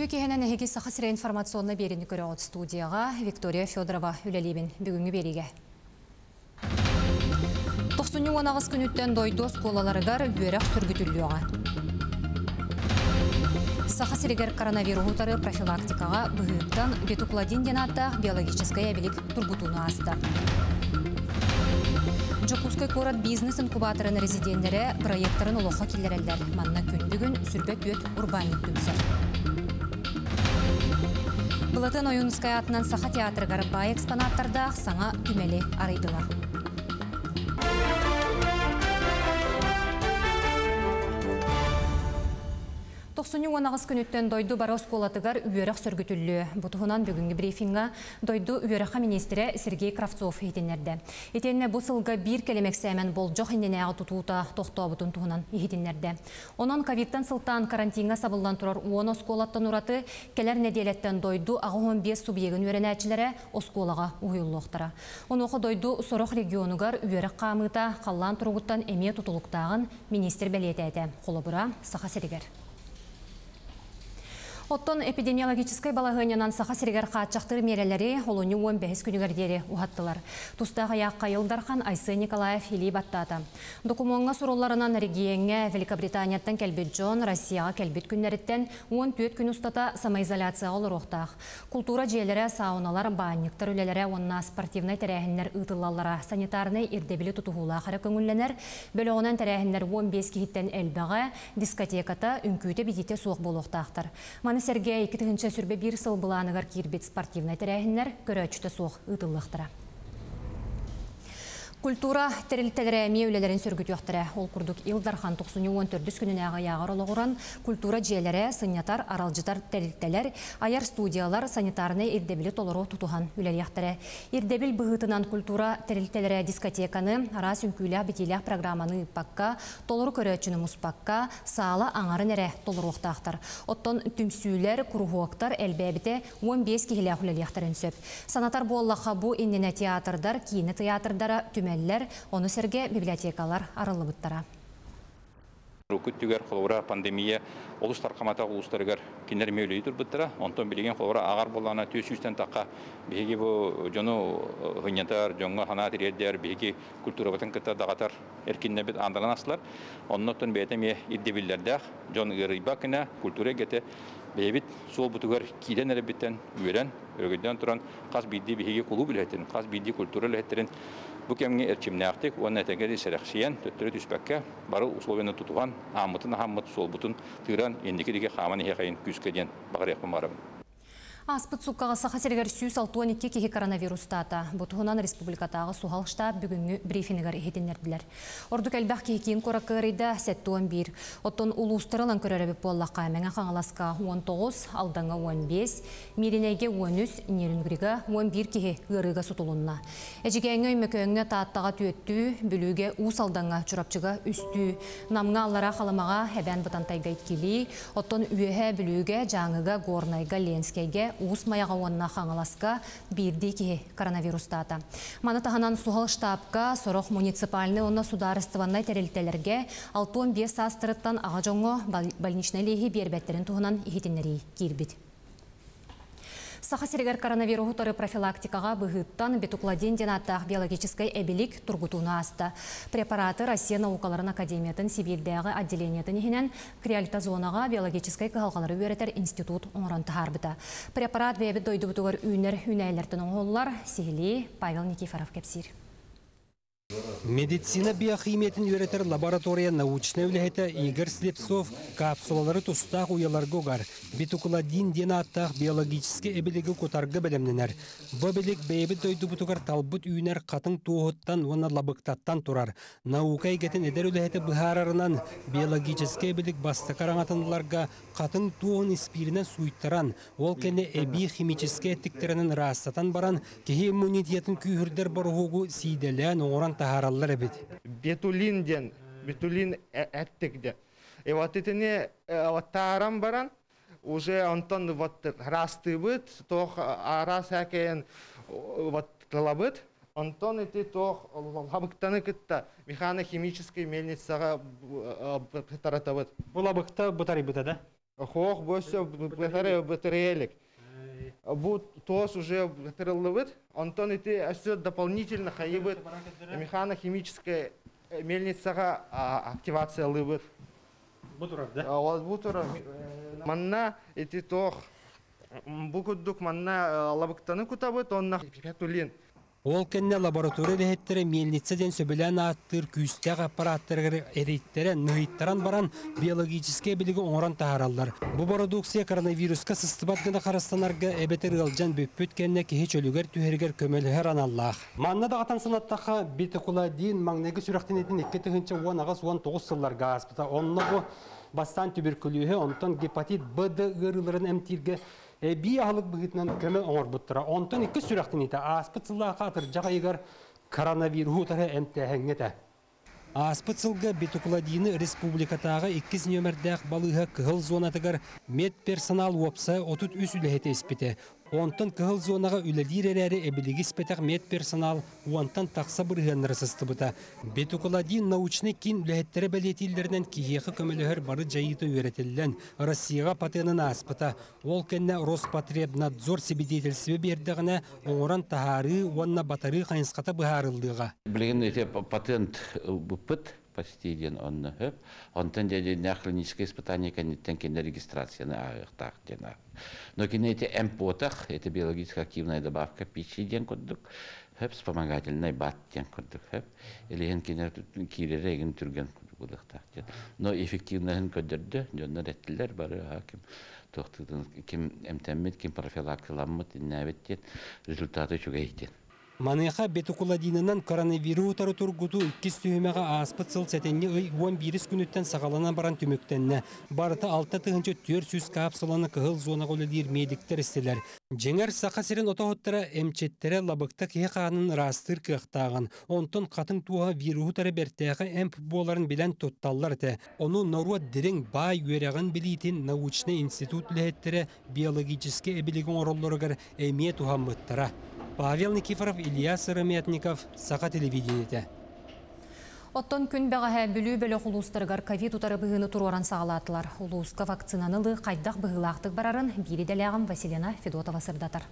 Көтү кехенен әхеге сақасыра информационны беріні көрі от студияға Виктория Федорова үлелебін бүгінгі береге. 90 күніттен дойды сколаларыгар бүйерек сүргітілуіға. Сақасырегер коронавирусутары профилактикаға бұғыттан бетукладин денатта биологическая әбілік турбутуны асты. Жокускай корат бизнес инкубаторын резиденттері проекторын олоқа келерелдер. Манна күндігін сүрбет өт урбанник түмсір. Ойынскай атынан саха театрығары бай экспонаттарда саңа түмелі арайдылар. 90 күніттен дойду барос колатыгар үйерек сөргүтүллү. Бутуһунан бүгүнгү брифинга дойду үйереха министре Сергей Кравцов хитинерде. Етенне бу сылга бир келемек сәмен болжох инненега тутуута тохтобутун туһунан ихитинерде. Онон ковидтан сылтан карантинга сабылдан турар уон осколаттан ураты келер неделеттен дойду агы 15 субъегин үйренәчиләре осколага уюллуктара. Онохо дойду сорох регионугар үйерек камыта қаллан туругуттан эме тутулуктагын министр белетәте. Холобура саха серигер. Оттон эпидемиологической балағынынан саха сергер қатшақтыр мерелері олуны 15 күнігердері ұхаттылар. Тустағы яққа елдархан Айсы Николаев Хили баттады. Докумонға сұруларынан регионға Великобританияттан кәлбет Джон, Россияға кәлбет күннеріттен 14 күн ұстата самайзоляция олар оқтақ. Культура жиелері, сауналар, банниктар өлелері, онна спортивнай тәрәхінлер ұтылалара, санитарный ирдебілі тұтуғыла қара көңілленер, бөліғынан тәрәхінлер 15 кейттен әлбіға, дискотеката үнкүйті бедете суық болуқтақтыр. Маны Сергей китігінші сүрбе бір сыл бұланығар кирбет спортивный тәрәхінлер көрі суық ұтылықтыра. Культура терилтелере меулелерин сөргүтүөхтере ол курдук Илдархан 94 күнүнө ягар ологуран культура жиелере сынятар аралжытар терилтелер аяр студиялар санитарны ирдебили толору тутухан үлелияхтере. Ирдебил быгытынан культура терилтелере дискотеканы арас үnkүлә битилях программаны пакка толору көрөчүнү муспакка саала аңарын эре толоруктактар. Оттон түмсүүлер курухуактар элбебите 15 кихилях үлелияхтерин сөп. Санатар боллаха бу иннене театрдар, кийини театрдара түмө түмәлләр, оны сәрге библиотекалар арылыбыттара. Күттүгер холора пандемия олустар камата улустарыгар кинер мөйлөй турбуттара онтон билеген холора агар болана төсүстен такка биги бу жону хынятар жонго хана тиредер биги культура батан кыта дагатар эркинне бит андан аслар оннотон бетеме иддебиллердах жон гырыбакына культура гете бебит сол бутугар киден эрбиттен үйрен өргөдөн туран кас бидди биги кулу билетин кас бидди культура леттерин Бу кемге эрчимнәктик, уонна тәгәри сәрәхсиян, төттөрө түспәккә, бары условияны тутуган, амытын хаммыт сол бутын тыран, ендеке диге хаман хәйин күскә дигән багыр якын барам. Аспыт суккаға сақасергер сүйіс 62 кеге коронавирус тата. Бұтығынан республикатағы суғал штаб бүгінгі брифингер ехетінерділер. Ордық әлбәқ кейкейін қорақығырыйда сәтті 11. Оттон ұлыстырылан көрәрәбі боллаққа мәңі қаңаласқа 19, алдаңа 15, мерінәйге 13, нерінгіриға 11 кеге ғырыға сұтылынна. Әжігәңі өймекөңі тааттаға түйетті, бүліге ұс алдаңа чұрапчыға үсті, намға аллара қаламаға әбән бұтантайға иткелі, оттон үйе бүліге жаңыға горнайға ленскейге уус маяға онна қаңыласқа бирди ки коронавирустата. Маны таханан сухал штабка сорох муниципальный онна сударыстываннай терилтелерге 6-5 астырыттан аға жоңго больничный лейхи бербеттерин туһунан ихитиннери кирбит. Саха сергер коронавирусутары профилактикаға бұғыттан бетукладен денаттақ биологической әбелік тұргутуына асты. Препараты Россия наукаларын академиятын Сибирдегі отделениятын ехінен криолитозонаға биологической кығалғалары өретер институт оңырын. Препарат бәбі дойды бұтығыр үйнер үйнәйлердің оңғоллар Сихили Павел Никифоров кепсир. Медицина биохимиятын үйретер лаборатория научный үліхеті Игорь Слепцов капсулалары тұстақ уяларғы оғар. Битукуладин ден аттақ биологический әбілігі көтарғы білімненер. Бұ білік бейбі дөйді бұтығар талбыт үйінер қатын туғыттан, оны лабықтаттан тұрар. Наука егетін әдер үліхеті бұхарарынан биологический әбілік басты қараңатынларға қатын туғын испирінен суйттаран, ол кәне әбі химический әттіктерінің растатан баран, кеге иммунитетін күйірдер барғуғы сиделен оңыран тахараллар бит. Бетулинден, бетулин әттекде. И вот это вот тарам баран, уже онтон вот растыбыт, тох арас әкейін вот талабыт, Антон эти тох лабыктаны кытта механо-химический мельницаға таратабыт. Бұл лабыкта бұтары бұта да? Хох бөсө бетаре бетерелик. Бу тос уже бетерелбит. Антон ити өсө дополнительно хайбит механо-химическая мельницага а, активация лыбыт. Бу турар, да? Ол бу тура э, манна ити тох бу куддук манна лабыктаны кутабыт онна петулин. Ол кенне лаборатория лехеттері мельница ден сөбілән аттыр күйістәк аппараттыргыр эрейттері нұйыттаран баран биологический білігі оңыран тағаралар. Бұ продукция коронавируска сыстыбат гына қарастанарға әбетер ылжан бөппөт кенне кехе чөлігер түхергер көмелігер аналлах. Манна да atan сынаттақа бетікула дейін маңнегі сүрақтен етін 2 тігінші 10 ағыз 19 сылларға аспыта. Онны бұ бастан туберкулюхе, онтон гепатит Б-ді ғырыларын әмтирге би ахылык быгытынан көмө оңор буттара. Онтон икки сүрәктен ите аспыт сылла катыр жагайгар коронавирус тары эмтәһәңгәтә. Аспыт сылга бетукуладины республикатағы 2 нөмірдәк балыға кығыл зонатыгар мед персонал опса отут үс үләхеті іспеті. Онтан кығыл зонаға үләдир әрәрі әбілігі спетақ мед персонал уантан тақса бұрғаннары сыстыбыта. Бетукуладин научный кин үләхеттері бәлетелдерінен киеқі көмілігір бары жайыты өретілден Россияға патенын аспыта. Ол кәнне Роспотребнадзор себедетелсібі бердіғіне оңыран тахары, уанна батары қайынсқата бұхарылдыға. Патент почти ден онны хөп. Онтан деді клиническое испытание кенеттен кенде регистрацияны ағықтақ ден ақ. Но кене эти эмпотах, это биологически активная добавка пищи ден коддук. Хөп вспомогательный бат ден коддук хөп. Или хен кене кирере еген түрген коддук ден. Но эффективныхын көддөрдө, жоннор эттилер бары хаким. Тоқтыдың ким эмтеммит, ким профилактиламмыт, иннәбет ден результаты чугайтен. Маныха бетукуладинынан коронавирутары тургуту иккис түйімеға аспыт сыл сәтенне ый 11 күніттен сағалана баран түміктенне. Барыта алта тыгынчы төр сүз капсуланы кығыл зона қолыдир медиктер істелер. Жеңер сақа серен отоғыттара эмчеттері лабықта кеге қағанын растыр кықтағын. Онтон қатын туға вирутары бертәғі әмп боларын білен тотталлар те. Оны Норуа дирен бай үйереген білейтін научный институт ләхеттері биологический әбілеген оролларығыр әмие туғамыттара. Павел Никифоров, Илья Сыромятников, Саха телевидениеті. Оттон күн бәғәһә бүлі бөлі құлуыстырғар ковид утары бұғыны тұруаран сағалатылар. Ұлуысқа вакцинанылы қайдақ бұғылақтық барарын бири дәләғын Василина Федотова сырдатыр.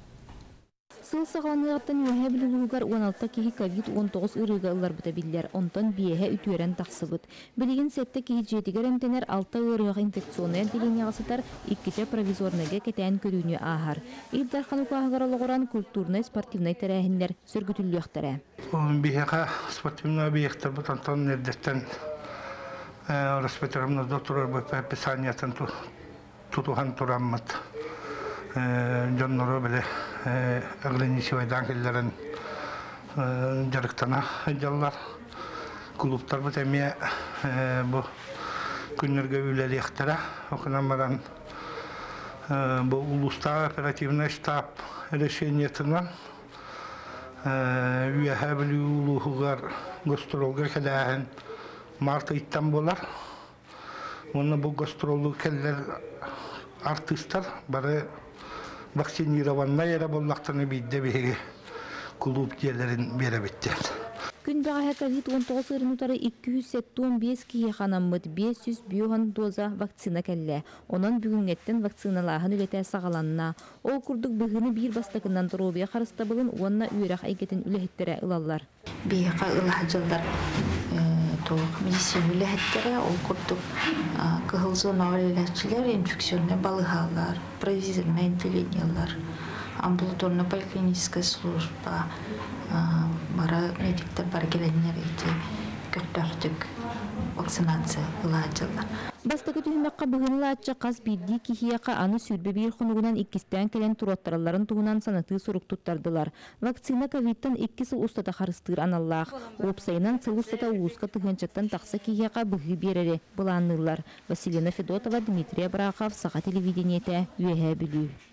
Сыл сағаланығаттан үйәһә білігугар 16 кеһи ковид-19 ырыга ылар бұта биллер, онтон биэһә үтүөрен тахсыбыт. Билигин сетте кеһи жетигер эмтенер 6 ырыга инфекционный отделение сытар, икките провизорныга кетән көрүүнү аһар. Илдар ханукаһыгар олоғоран культурный спортивный тәрәһиннер сөргүтүллүөхтәрә. Он спортивный объекттар бут антон нердестен распределенный доктор по описаниятын тутухан тураммат. Жонноро беле ограничивайдан келлерин жарыктана жаллар клубтар бут эми бу күннөргө үлелиектера окунан баран бу улуста оперативный штаб решениетынан үйәһә білүү улуһугар гостролга кэлээһин март иттан болар Оны бу гастролу келлер артисттар бары вакцинированная эре боллактаны бидде биһиги клуб диэлерин бере биттер. Күн бәғәһә ковид-19 ырынутары 275 кие ханаммыт 500 биохан доза вакцина кәллә. Онан бүгінгеттен вакциналаһын үлетә сағаланна. Ол курдук бүгіні бир бастакынан торобия харыста булын уанна үйрәк әйгетен үләһеттерә ылаллар. бейқа ылахажылдар толық медицина үләһеттере ол курдук кыһыл зона үләһчилер инфекционный балыхалар провизорный отделениялар амбулаторно поликлиническая служба бара медиктер бар келеннер ити көттөртүк вакцинация ылахажылар Бастакы түймәккә бүгенле атча каз бидди кихияка аны сүрбе бир хонугунан иккистен келен туроттараларын тугунан санаты сурук туттардылар. Вакцина ковидтан икки сыл устата харыстыр аналлах. Опсайнан сыл устата ууска тыгынчаттан такса кихияка бүгі берере буланнылар. Василина Федотова, Дмитрий Брахов, Саха телевидениете, Юэхэ Бүлүү.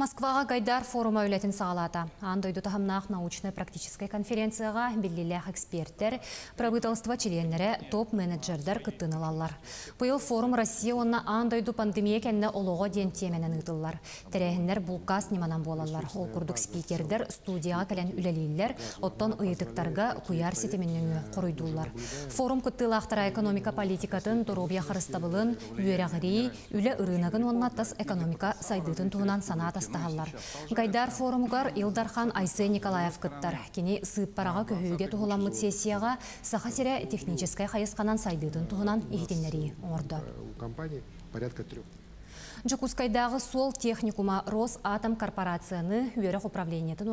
Москваға Гайдар форумы өлетін сағалата. Андойду тахамнақ научно-практической конференцияға білілілях эксперттер, правительство членері, топ-менеджердер күттінылалар. Бұйыл форум Россия онна андойду пандемия кәнне олуға ден теменен ұтылар. Тәрәхінлер бұлқас неманан болалар. Ол күрдік спикердер студияға кәлен үлелейлер, оттон ұйытықтарға құяр сетеменніңі қоройдулар. Форум күттілақтыра экономика политикатын тұрубия қырыстабылын, үйерағыри, үлі ұрынығын оннаттас экономика сайдытын туғынан санат астахаллар. Гайдар форумгар Илдархан Айсы Николаев кыттар. Кені сыппараға көһүүге туғыламмыт сессияға саха сире техническай хайысқанан сайдыдын туғынан ихтенлери оңорды. компании порядка трех. Жукускайдағы сол техникума Росатом корпорацияны үйерек управлениетін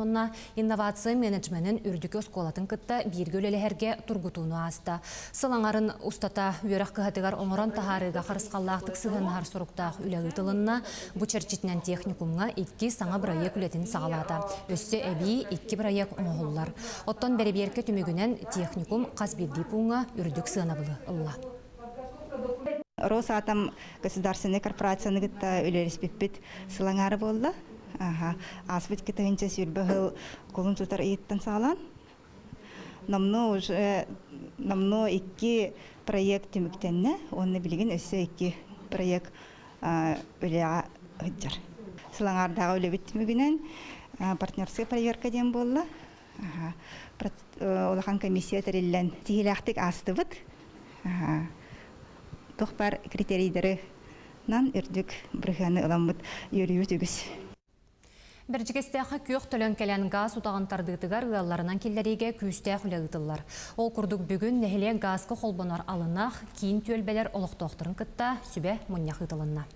инновация менеджментін үрдікі осколатын кытта біргі өлелерге тургутуну аста. Сылаңарын устата үйерек кығатығар оңыран тахарыға қарысқаллақтық сығынар сұруқтақ үләгі тылынна бұчарчитінен техникумға икки саңа проект үлетін сағалата. Өссе әбі икки проект оңғылар. Оттон бәріберке түмігінен техникум үрдік. Росатом государственный корпорацияны гытта үлелеспеппит сылаңары болду. Аха, аспит кетегенче сүрбөгүл колун тутар ийеттен саалан. Намно уже намно икки проект түмүктенне, онны билген өссө икки проект үлега ыджар. Сылаңардагы үлебит түмүгүнен партнерский проверка дем болду. Аха, олахан комиссия терилен тигилактык астыбыт. Аха, бар критерийдері нан үрдік бірғаны ыламмыт йөрүю түгіс. Біржігестіғі күйіқ төлен кәлән газ ұтағын тардығытығар ұяларынан келдеріге күйістәқ үлі ұтылар. Ол күрдік бүгін нәхіле газқы қолбонар алынақ, кейін төлбелер олықтоқтырын кытта сүбе мұнияқ ұтылынна.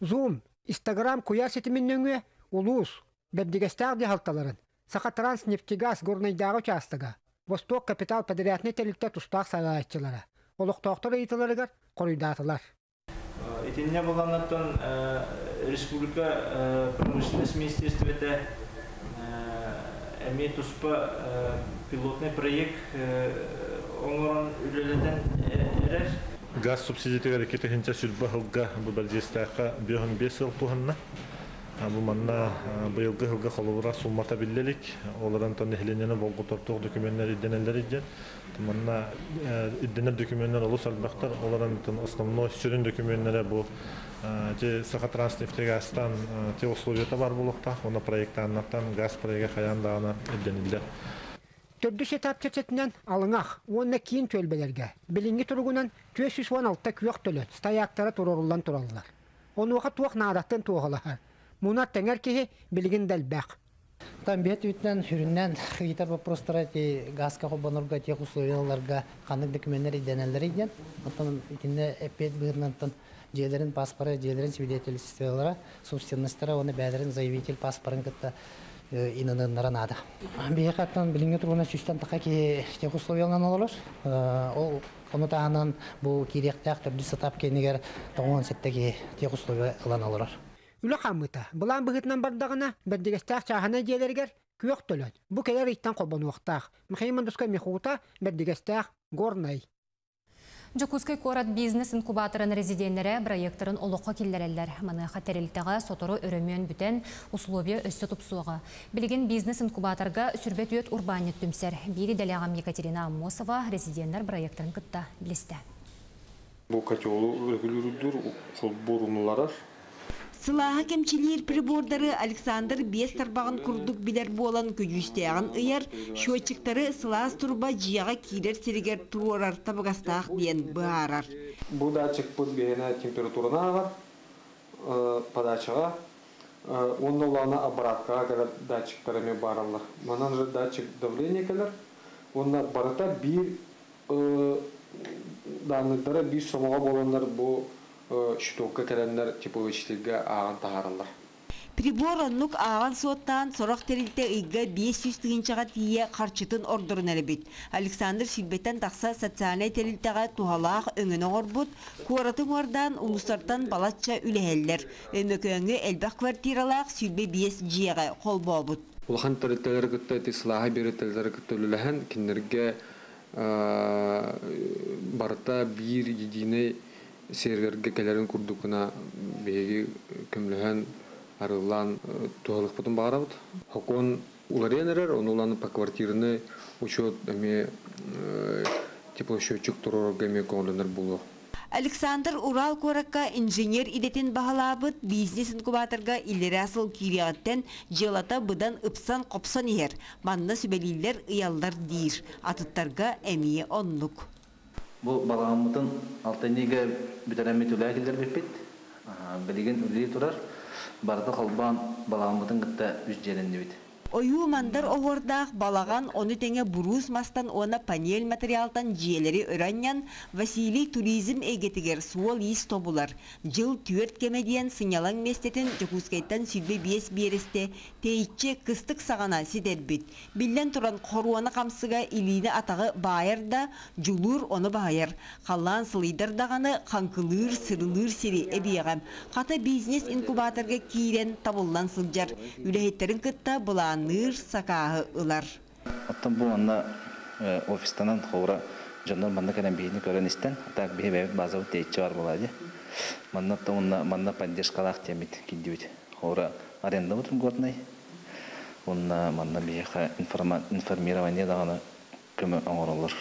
Zoom, Instagram куя сетімін өңі улус, бәбдігестәқ де халталарын. Сақа транснефтегаз горнайдағы участыға. Восток капитал подрядны телікті тұстақ сайлаатчылары. Олықтоқтыр ыйтыларыгар қорыйдатылар. Итинне болғаннаттан республика промышленность министерствете әме туспа пилотный проект оңорон үлеледен эрер. Газ субсидиятыгар кетехинче сүрбә хылга бу бәлҗестәкә бөһен 5 ел туһынна. Бу манна быелгы хылга холовра суммата биллелик. Олардан тон нехленене болгы тортук документлер иденелер иде. Манна иденер документлер олус албактар. Олардан тон основной сүрен документлер бу те саха транснефтегастан те условията бар булукта. Оны проекттаннан газ проекты хаяндагына иденелер. Төрдүс этап чечетинен алыңах, онна кийин төлбелерге. Билинги тургунан 416 күйөк төлө, стаяктара туроруллан тураллар. Оны вакыт туак наадаттан туогалар. Муна теңер кихи билигин дәлбәк. Там бет үтнен хүрүннен хыйтар вопростара те газка хобанурга те условияларга кандык документтер иденелер иден. Оттан итинде эпет быгырнантан жээлерин паспоры, жээлерин свидетельстволары, собственностьтары, оны бәдерин заявитель паспорын кытта инаныннара нада. Бейхаттан билинге тургуна сүстен така ки тех условиялан олар. Ол оны тағанан бұл керектәк төрді сатап кенігер тоғын сеттеге тех условия ылан олар. Үлі қамыта, бұлан бұғытынан бардағына бәрдігестәк чағына желергер күйек төлөт. Бұ келер иттен қолбан уақтақ. Михайман дұска мехута бәрдігестәк горнай. Жокускай корат бизнес инкубаторын резиденлері проекторын олыққа келдерелер. Маны қатерелтіға сотору өрөмөн бүтен условия өссі тұпсуға. Білген бизнес инкубаторға сүрбет өт урбанет түмсер. Бири дәлеғам Екатерина Аммосова резиденттер проекторын кытта білісті. Бұл котелу үлгілерудір, қолборумыларар. Сылаға кемчилер прибордары Александр Бестарбағын күрдік білер болан көжістеғін ұяр, шөтчіктері сылаас турба жияға кейлер серегер туорар табығастақ дейін бұғарар. Бұл датчик бұл бейіне температурына ағар, подачаға, онда оланы аппаратқа кәлер датчиктарыме баралар. Манан же датчик давление кәлер, онда барыта бір данныдары бір сомаға боландар бұл штука кәләннәр типовичтилге аған тағарылар. Прибор оннук аған соттан сорок терилте ыйга 500 тыгынчаға тие қарчытын ордырын әлбет. Александр Силбеттен тақса социальный терилтеға тухалақ өңін оңырбут, куаратын ордан улустартан балатча үләһеллер. Өмөкөңі әлбәқ квартиралақ Силбе 5 жиеға қол болбут. Улахан терилтелер беретелер барта бир единый серверге келерин курдукуна беги көмлөһөн арылан туһалык бутун багарабыт хокон уларен эрер онулан по квартирны учет эме теплосчетчик турорга эме булу Александр Урал коракка инженер идетин бахалабыт бизнес инкубаторга илери асыл кириаттен желата быдан ыпсан копсон ихер. Манна сүбелилер ыяллар дир. Атыттарга эмие оннук. Бу баламытын алтайниге бүтерәмет үләгелер беппет. Билеген үлі турар. Барды қалбан баламытын гытта үз жеренде бит. Ойу мандар оғырдақ балаған оны теңе бурус мастан оны панель материалтан жиелері өраннян Василий туризм эгетігер суол ис тобулар. Жыл түйөрт кемедиен сынялан местетін жүкускайттан сүлбе биес бересте тейітче кыстық сағана сидербіт. Биллен туран қоруаны қамсыға илині атағы байырда жулур оны байыр. Қаллан сылыйдырдағаны қанкылыр сырылыр сири эбиягам. Қата бизнес инкубаторға киирен табыллан сылжар. Үләйеттерін кытта бұлан ныр сакаһы ылар. Оттан бу анна офистанан ховра жоннор манна кенен бейни көрөн истен, так бе бе база тейчи бар болады. Манна то онна манна поддержкалах темит киддибит. Ховра аренда бутун горнай. Онна манна беха информирование дагана көмө оңоролор.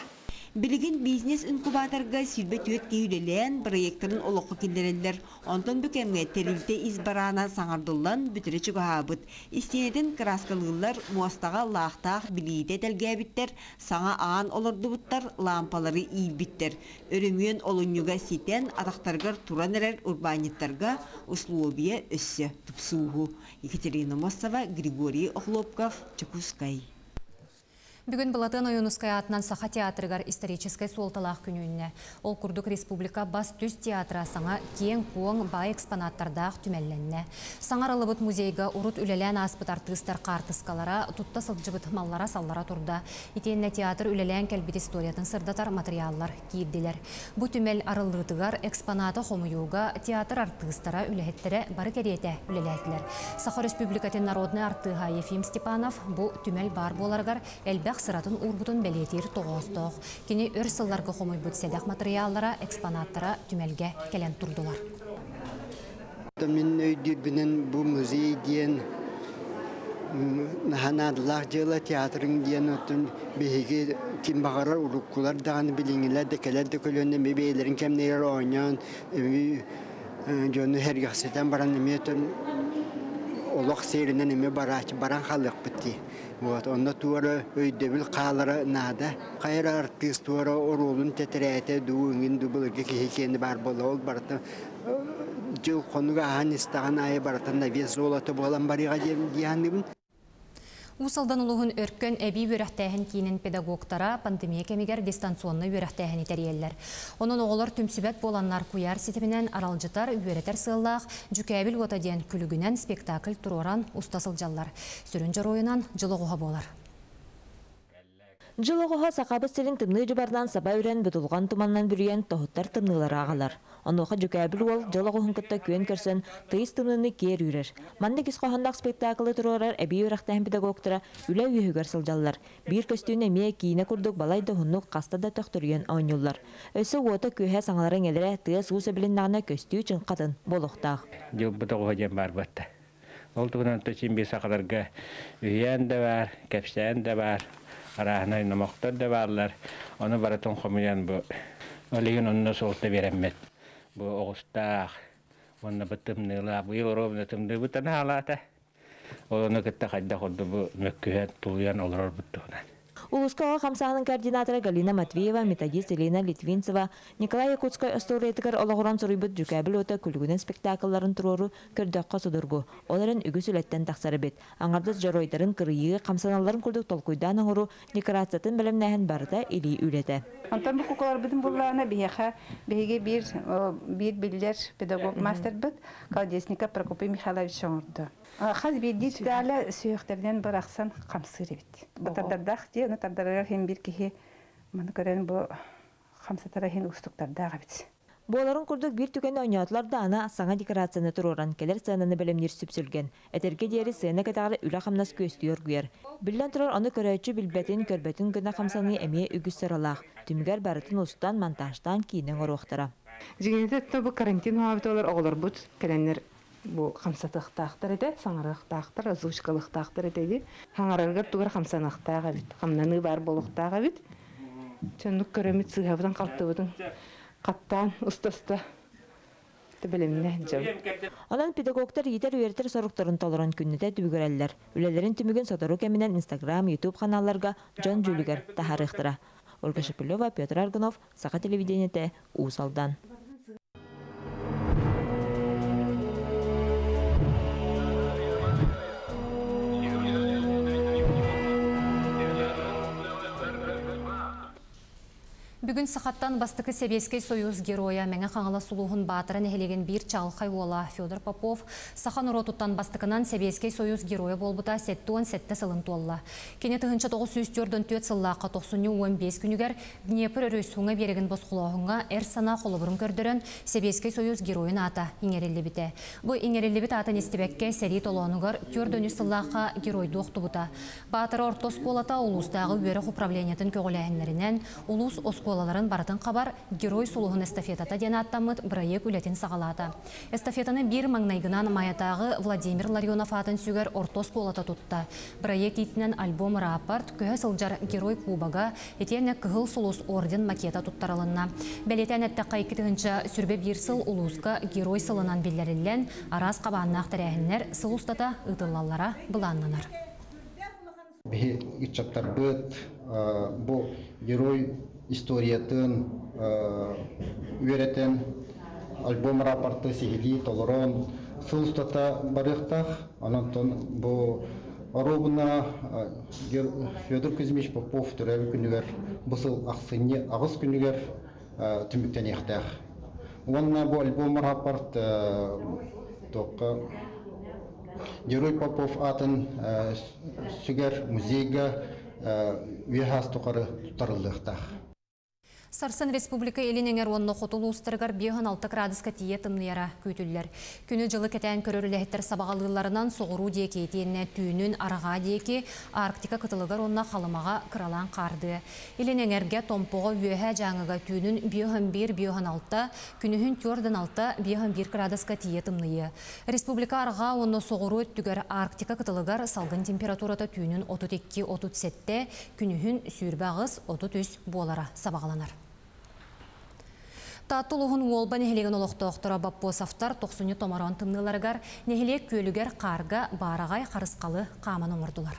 Билигин бизнес инкубаторга силбе түйет кейүлелен проекторын олоқы келдерелер. Онтон бүкемге терилте избарана саңардылан бүтірі чүгахабыт. Истенеден краскалылар муастаға лақтақ билейде тәлгәбіттер, саңа аан олордубуттар лампалары ийлбиттер. Өрімүйен олынюга ситен атақтаргар туран әрер урбаниттарға условия өссі тұпсуғу. Екатерина Мосова, Григорий Охлопков, Чекускай. Бүгін Балатын Ойынускай атынан Саха театрыгар историческай суолталақ күнүнне. Ол Күрдік Республика бас түз театра саңа кең қуың бай экспонаттардақ түмәлленне. Саңарылыбыт музейга урут үлелән аспыт артыстар қартыскалара, тұтта сылжыбыт маллара саллара турда. Итенне театр үлелән кәлбит историятын сырдатар материаллар киирдилер. Бу түмәл арыллытыгар экспонаты хомуюга театр артыстара үләһеттері бары керете үлеләтілер. Саха Республикатын народный артыға Ефим Степанов бу түмәл бар боларгар әлбә Сәдәк сыратын урбутун бәлетир тоғостық. Кені өр сылларғы қомой бұд сәдәк материаллара, экспонаттара түмәлге кәлен тұрдылар. Мен өйдірбінен бұл музей дейін Наханадылақ жылы театрын дейін өттін бейге ким бағарар уруккулар дағаны біліңілер декелер дөкөлөнне бейлерін кемнейлер ойнан жоны хергақсетен баран неметін олық сейрінен еме баран халық бітті. Вот, онна туара өйдөбүл каалара нада. Кайра артист туара орулун тетерете дуыңин дубылыгы кихикени бар бола ол барата. Жыл конуга ахан истаган айы баратан да вес олаты болан барыга дияныбын. Усалдан улуғын өркөн әбі өрәқтәхін кейінін педагогтара пандемия кемегер дистанционны өрәқтәхін итериеллер. Оның оғылар түмсібәт боланнар куяр сетімінен аралжытар үйеретер сыллақ жүкәбіл отаден күлігінен спектакль тұроран ұстасыл жаллар. Сүрін ойынан жылығыға болар. Жылығыға сақабы сілін тымны жыбардан саба өрен бұтылған туманнан бүрген тоғыттар тымнылар ағалар. Онуға жүкәбіл ол жылығығын күтті күйен көрсін тыйыз тымныны кер үрер. Манды қоғандақ спектаклы тұрорар әбей өрақтайын педагогтыра үлі үйігер сылжаллар. Bir көстүүн эмие кийине курдук балайда хуннук кастада төктөрүен оңюллар. Өсө уота көһө саңаларын элере тыас уус билиннагына көстүү үчүн катын болохтаах. Жыл быта гожен бар бытта. Ол үйен де бар, бар, арахнай намоктор да барлар. Оны баратын хомуян бу. Олеген онна солта береммет. Бу оғыстаах. Онна бытымныла, бу ровно тымды бытана халата. Оны кытта қайда қодды бу мөккүһәт тулуян олар буттугунан. Улускаға қамсағының координаторы Галина Матвеева, методист Елена Литвинцева, Николай Якутской осторетігер олығыран сұрыйбыт жүкәбіл өті күлгінен спектаклларын тұрору көрдөққа судыргу. Оларын үгіс үлеттен тақсары бет. Аңардыз жаройдарын кырыйығы қамсаналарын күрдік толкуйдан аңыру декорациятын білімнәхін барыда или үлеті. Антон бұл кукалар бітін бұллағына бейеға бейге бір бір білдер педагог мастер біт Колдесников Прокопий Михайлович оңырды. Хаз бейдит дәлі сүйектерден бір ақсан қамсыр бит. Бұтардардақ де, оны тардарар хем бір кеге мұны көрен бұл қамсатара хен ұстықтардағы бит. Боларын күрдік бір түкен ойнатылар да ана саңа декорацияны тұроран келер сценаны білімнер сүпсүлген. Әтерге дері сцена катағары үлі қамнас көсті өргүйер. Білден тұрар аны көрәйтші білбетін көрбетін гына қамсаны әме үгіс саралақ. Түмігер барытын ұстан монтажтан кейінен ұрықтара. Жигенде бұл карантин уабит олар оғылар бұд кәләнер бу хамсатыктаактар эте саңарыктаактар озвучкалыктаактар эте хаңараргар тугар хамсанактаага бит хамнаны бар болуктаага бит чоннук көрөмүт каттаан уста-уста белемне жаб Онан педагогтар йитер үйертер соруктарын толорон күннете түбүгөрәлләр. Үлелерин түмүген сотору кеминен Instagram, YouTube каналларга Джон Джулигер тахарыктыра. Ольга Шепелева, Петр Аргунов, Саха телевидениете, Усалдан. Бүгін сақаттан бастықы Себескей Союз героя мәңі қаңала сұлуғын батырын әхелеген бір чалқай ола Федор Попов Сахан Уротуттан бастықынан Себескей Союз героя болбыта сәттуын сәтті сылын туалла. Кене тұхынша 904 төт сыллаққа 90-15 күнігер Днепр өрөсуңа береген босқылауыңа әр сана қолыбырын көрдірін Себескей Союз героин ата иңерелі біте. Бұл иңерелі біт атын естебекке сәрі толуанығыр түрдөнү сыллаққа геройды оқтыбыта. Батыр ортос болата улустағы өрі управлениятын көгіләйінлерінен улус осколаларын баратын қабар герой сулуғын эстафетата ден аттамыт проект үлетін сағалады. Эстафетаны бір маңнайгынан маятағы Владимир Ларионов атын сүгер ортос колата тұтты. Проект итінен альбом рапорт көе сылжар герой кубага етені кығыл сулус орден макета тұттарылынна. Бәлетен әтті қайкетігінші сүрбе бір сыл улуска герой сылынан белдерілен арас қабаннақ тәрәхінлер сылустата ұтылалара бұланнанар. Бе бұл герой историятын үйретен альбом рапорты сигили толорон сылыстата барыктах анантон бу Оробына Федор Кузьмич Попов төрәбі күнігер бұсыл ақсыне ағыз күнігер түміктен ектәқ. Онна бұл альбом рапорт тоққа Герой Попов атын сүгер музейга үйәхас тоқары тұтарылықтақ. Сарсын Республика Елінеңер онны қотыл ұстырғар 5-6 градуска тие тымныяра көйтілдер. Күні жылы кәтән көріріләхеттер сабағалыларынан соғыру деке етеніне түйінін араға деке Арктика кытылығар онна қалымаға қыралан қарды. Елінеңерге томпоға өйәхә жаңыға түйінін 5-1-5-6, күнігін 4-6-5-1 градуска тие. Республика араға онны соғыру Арктика салғын температурата түйінін 32-37, күнігін сүйірбағыз 33 болара сабағаланар. Татулуғын олба нехелеген олықтоқтыра баппосафтар 90 томаран тымныларгар нехелек көлігер қарға барағай қарысқалы қамын ұмырдылар.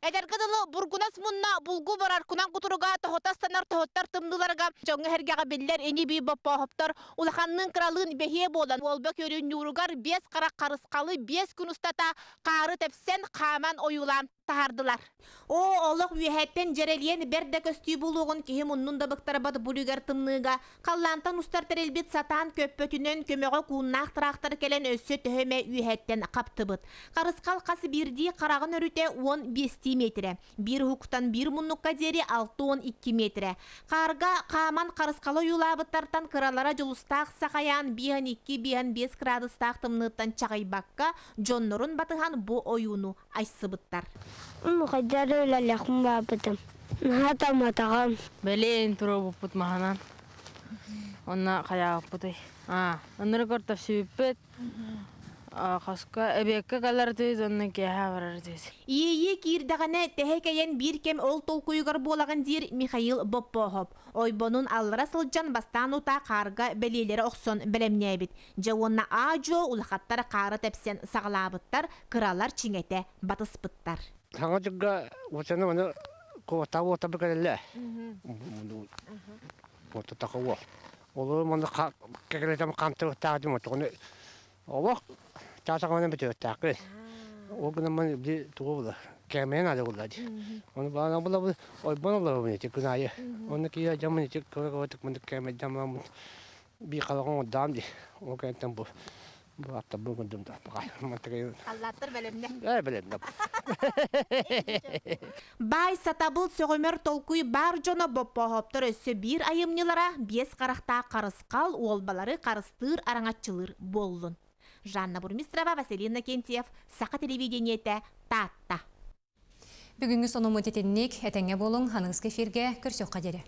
Эдергадылы бургунас мунна булгу барар кунан кутуруга тохотастанар тохоттар тымдыларга жоңы хергага биллер эни би баппахоптар улаханнын кралын бехе болан олба көрүн юругар бес кара карыскалы бес күн устата кары тепсен каман оюлан тахардылар. О, олық үйәттен жерелиен берде көстүй болуғын кихи мұннун да бұқтарабат бұлігер тымныға. Қаллантан ұстар тәрелбет сатан көппөтінен көмеғі куыннақ трактор келен өссі төһөме үйәттен қаптыбыт. Қарысқал қасы бірді қарағын өріте 15 метрі. Бір хуктан бір мұнныққа дері 6-12 метрі. Қарға қаман қарысқалы юлабыттартан кыралара жылыстақ сақаян 1-2-5 градустақ тымныттан чағайбаққа жоннорын батыған бұ ойуну айсыбыттар. Мухаджар өләләхім бабытым. Нахата матағам. Бәлейін тұру бұппыт мағанан. Онна қаяқ бұтай. Оннары көртіп сөйіппет. Қасқа әбекке қалар дейіз, онна кеха барар дейіз. Ие кирдағаны тәхекәйен бір кем ол толкуйгар болағын дир Михаил Боппохоп. Ойбонун аллара сылжан бастан ута қарға бәлелері оқсон білемнебіт. Жауынна ажо улақаттар қары тәпсен сағылабыттар, кыралар чиңете батыспыттар. Саңа жүгға өтені оны қуата ота бір кәлі. Ота тақуы. Олы қантыр тағдым отығыны. Олық тасаға оны біті өттәқі. Ол күні мұны бір тұғы бұлы. Кәмен ады бұлады. Оны бағана бұла бұлы. Ой, бұны бұлы бұны тек күн айы. Оны кия жамын тек көрі өтік мұны кәмен жамын би қалаған одан ди. Ол кәнттен бұл. Бұл атта бұл күндім да. Аллаттыр бәлемне. Ә, бәлемне. Бай сатабыл сөғімер толкуй бар жона боппохоптыр өссі бір айымнылара бес қарақта қарысқал олбалары қарыстыр араңатчылыр болдын. Жанна Бурмистрова, Василина Кентьев, Сақа телевидениеті, Татта. Бүгінгі соны мұтетеннік әтәңе болың, ханыңыз кефирге көрсеу қадері.